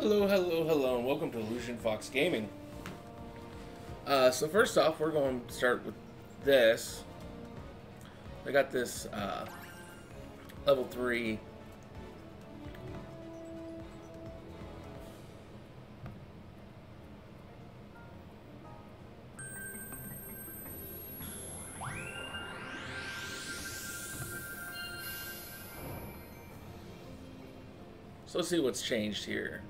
Hello, hello, hello, and welcome to Illusion Fox Gaming. Uh, so first off, we're going to start with this. I got this uh, level 3 So let's see what's changed here.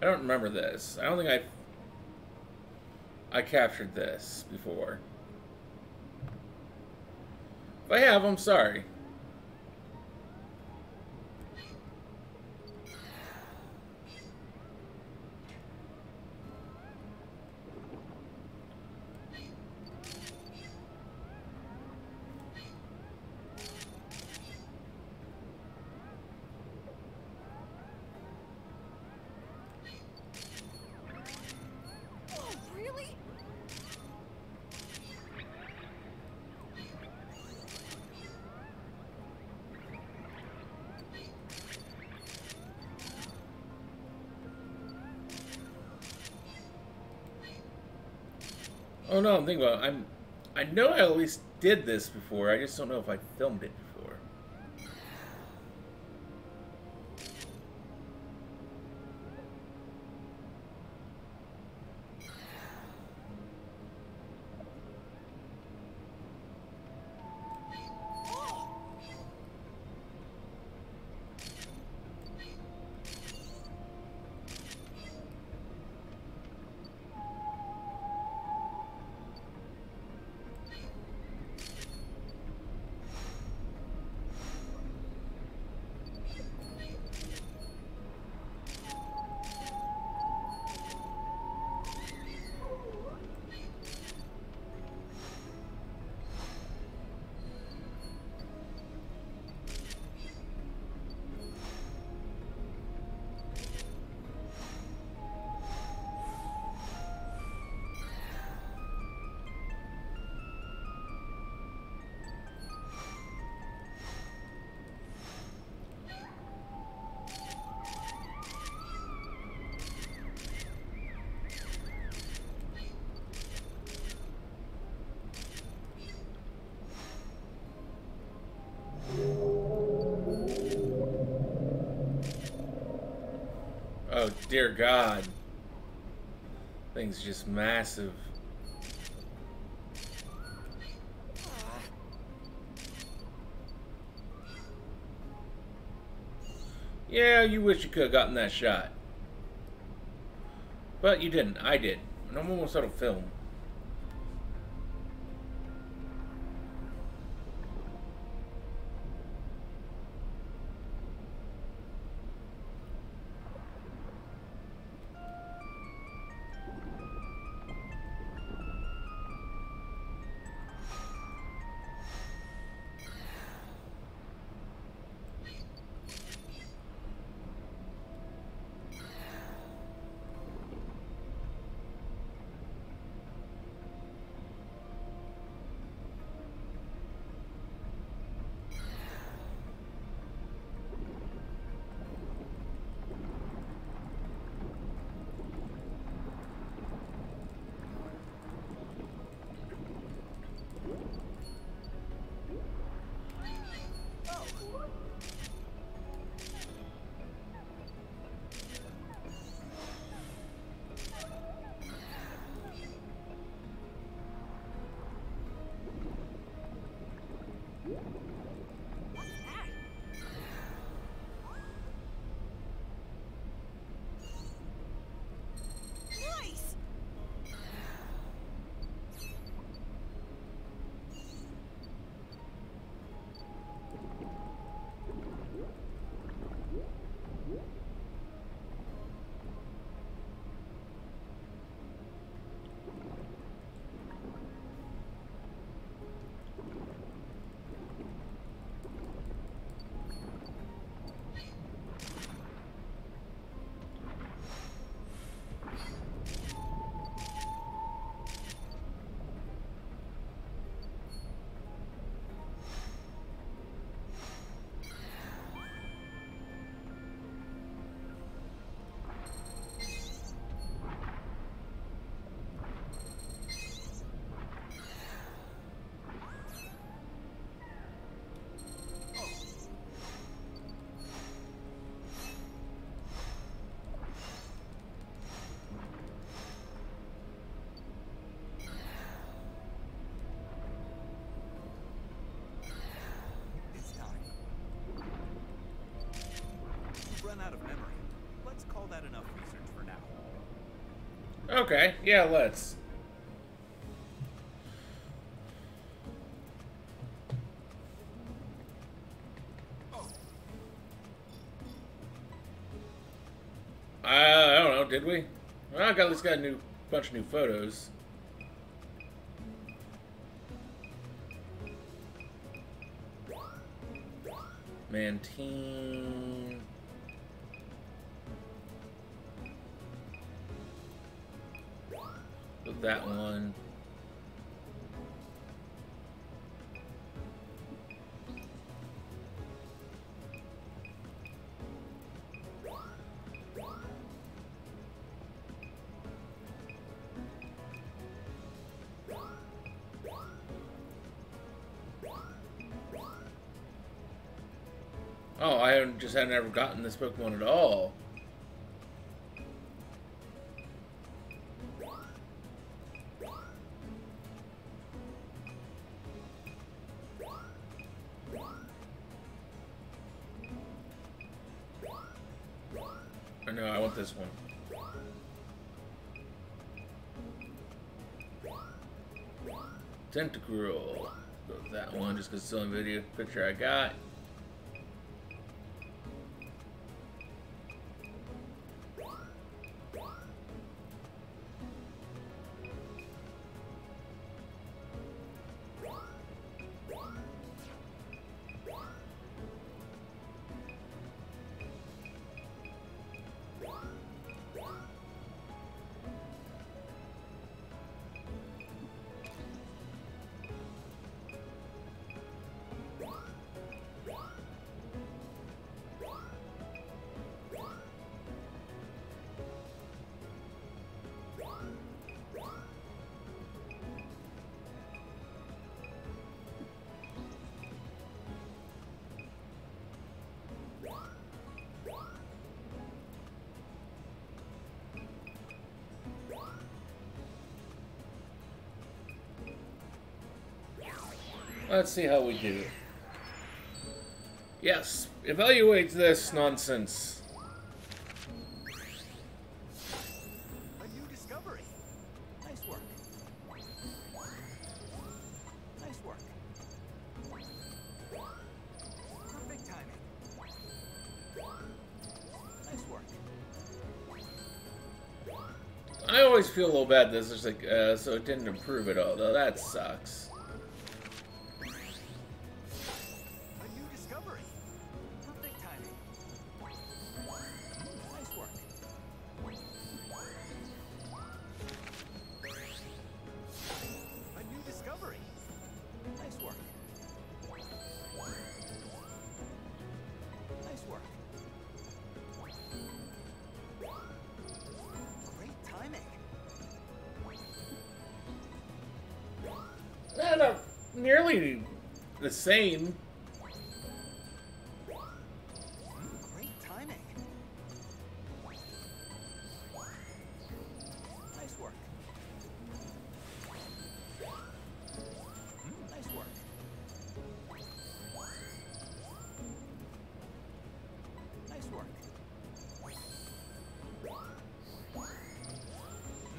I don't remember this. I don't think I I captured this before. If I have, I'm sorry. Oh no, I'm thinking about. I'm. I know I at least did this before. I just don't know if I filmed it before. Oh dear God. Thing's just massive. Yeah, you wish you could have gotten that shot. But you didn't. I did. And I'm almost out of film. out of memory. Let's call that enough research for now. Okay, yeah, let's. Uh, I don't know, did we? Well, I got this least got a new bunch of new photos. Mantine. That one. Oh, I just had never gotten this Pokemon at all. Because it's the only video picture I got. Let's see how we do. Yes, evaluate this nonsense. A new discovery. Nice work. Nice work. Perfect timing. Nice work. I always feel a little bad. This is like, uh, so it didn't improve at all. Though that sucks. Nearly the same. Great timing. Nice work. Hmm, nice work. Nice work.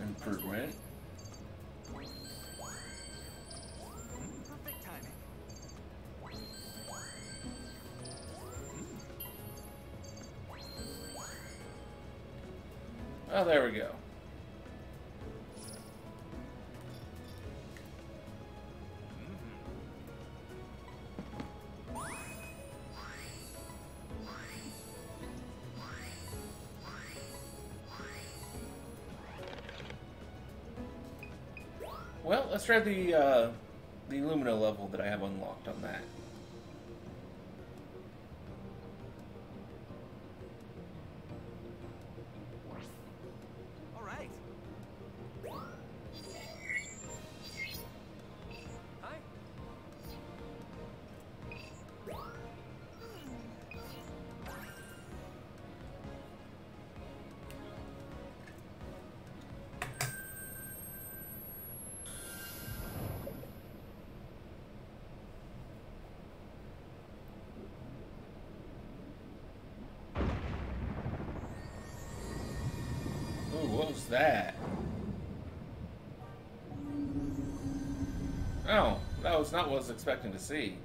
Improvement. Oh, there we go. Well, let's try the uh, the Lumina level that I have unlocked on that. hell's that? Oh, that was not what I was expecting to see.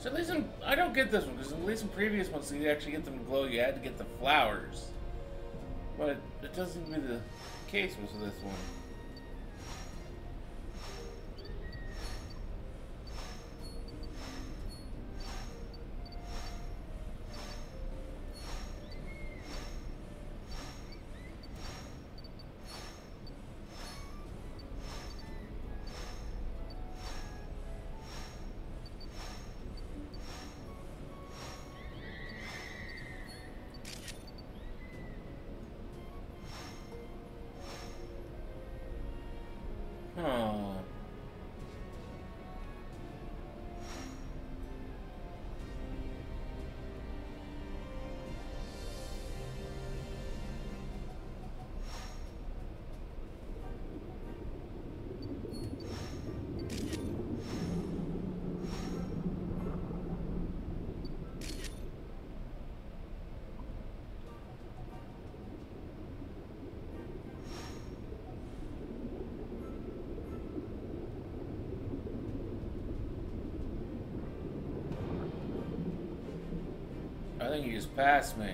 So at least in, I don't get this one because at least in previous ones, to actually get them to glow, you had to get the flowers. But it, it doesn't seem to be the case with this one. He just passed me.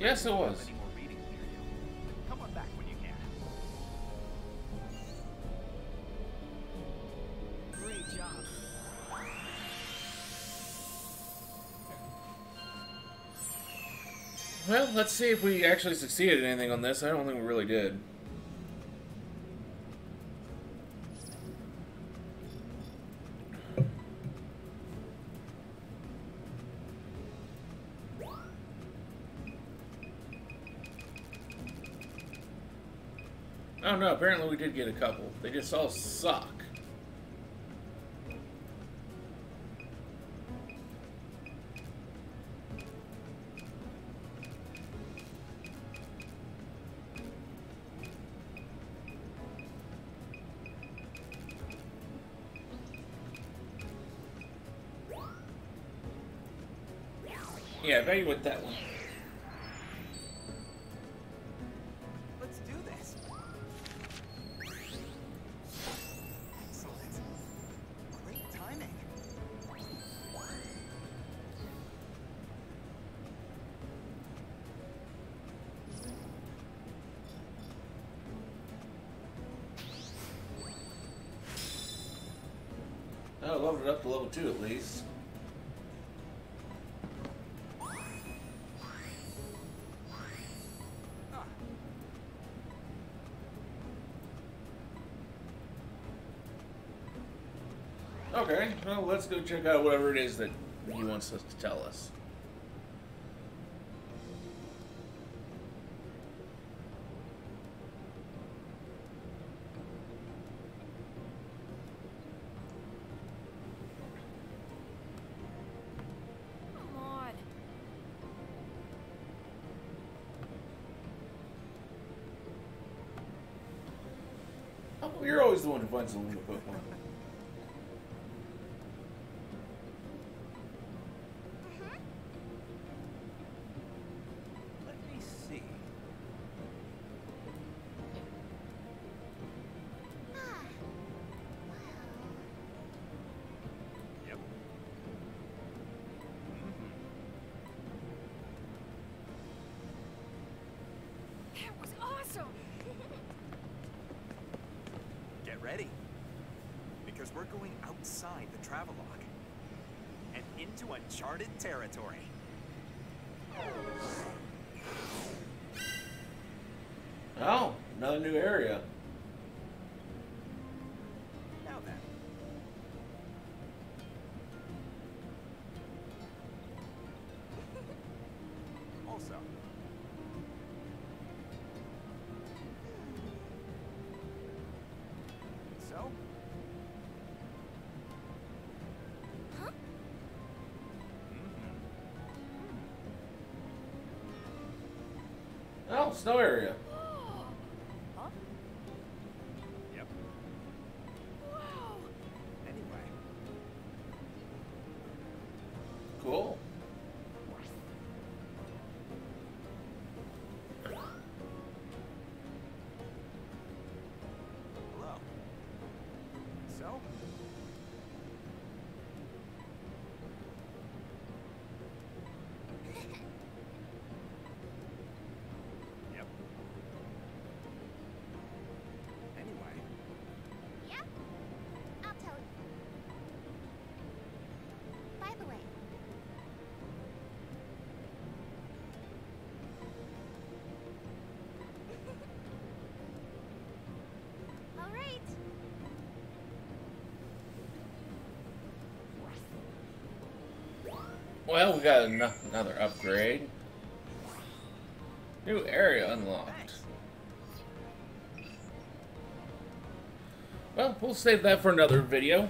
Can. it was. Well, let's see if we actually succeeded in anything on this. I don't think we really did. Did get a couple. They just all suck. Yeah, you with that one. Two at least. Okay, well, let's go check out whatever it is that he wants us to tell us. You're always the one who finds Ready. Because we're going outside the Travelogue and into uncharted territory. Oh, another new area. Snow area. Well, we got ano- another upgrade. New area unlocked. Well, we'll save that for another video.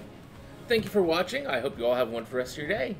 Thank you for watching. I hope you all have one for the rest of your day.